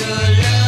the love.